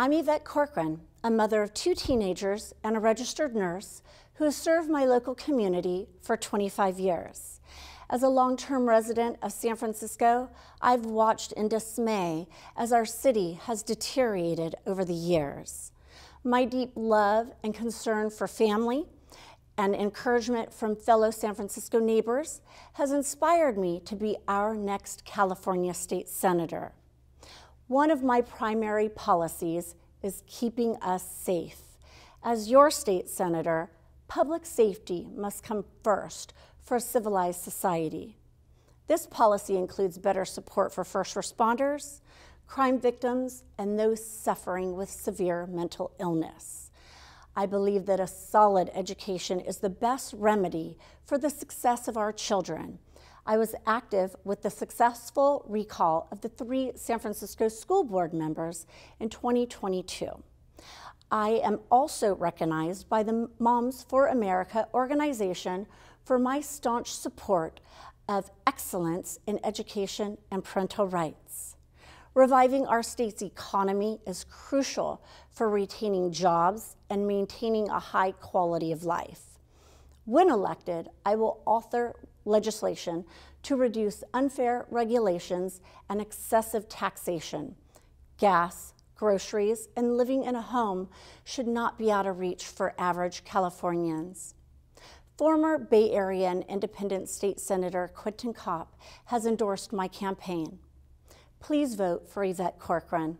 I'm Yvette Corkrean, a mother of two teenagers and a registered nurse who has served my local community for 25 years. As a long-term resident of San Francisco, I've watched in dismay as our city has deteriorated over the years. My deep love and concern for family and encouragement from fellow San Francisco neighbors has inspired me to be our next California state senator. One of my primary policies is keeping us safe. As your state senator, public safety must come first for a civilized society. This policy includes better support for first responders, crime victims, and those suffering with severe mental illness. I believe that a solid education is the best remedy for the success of our children I was active with the successful recall of the three San Francisco school board members in 2022. I am also recognized by the Moms for America organization for my staunch support of excellence in education and parental rights. Reviving our state's economy is crucial for retaining jobs and maintaining a high quality of life. When elected, I will author legislation to reduce unfair regulations and excessive taxation. Gas, groceries, and living in a home should not be out of reach for average Californians. Former Bay Area and Independent State Senator Quentin Kopp has endorsed my campaign. Please vote for Yvette Corkrean.